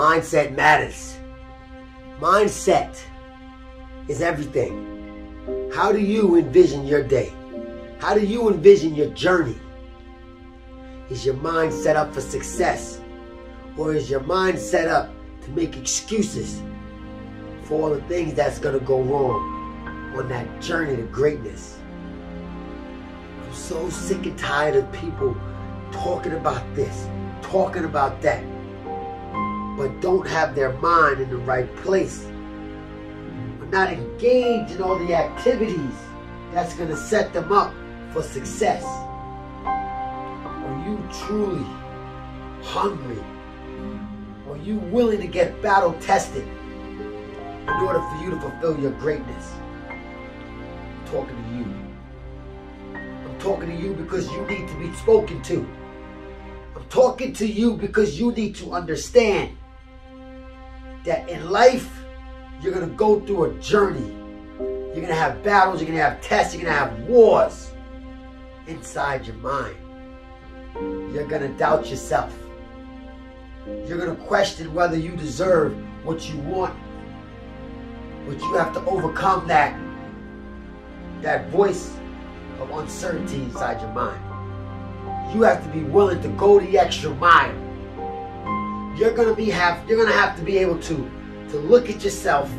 Mindset matters. Mindset is everything. How do you envision your day? How do you envision your journey? Is your mind set up for success? Or is your mind set up to make excuses for all the things that's going to go wrong on that journey to greatness? I'm so sick and tired of people talking about this, talking about that, but don't have their mind in the right place. Are not engaged in all the activities that's going to set them up for success. Are you truly hungry? Are you willing to get battle tested in order for you to fulfill your greatness? I'm talking to you. I'm talking to you because you need to be spoken to. I'm talking to you because you need to understand that in life, you're going to go through a journey. You're going to have battles, you're going to have tests, you're going to have wars inside your mind. You're going to doubt yourself. You're going to question whether you deserve what you want. But you have to overcome that, that voice of uncertainty inside your mind. You have to be willing to go the extra mile. You're gonna be have you're gonna have to be able to to look at yourself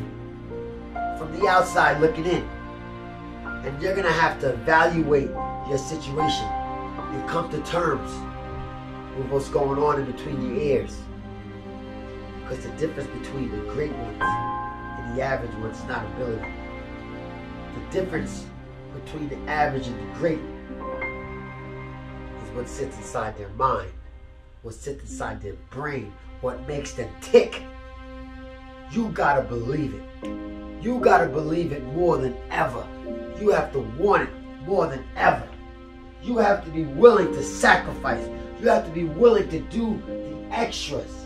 from the outside looking in. And you're gonna have to evaluate your situation and come to terms with what's going on in between your ears. Because the difference between the great ones and the average ones is not ability. The difference between the average and the great is what sits inside their mind, what sits inside their brain, what makes them tick. You gotta believe it. You gotta believe it more than ever. You have to want it more than ever. You have to be willing to sacrifice. You have to be willing to do the extras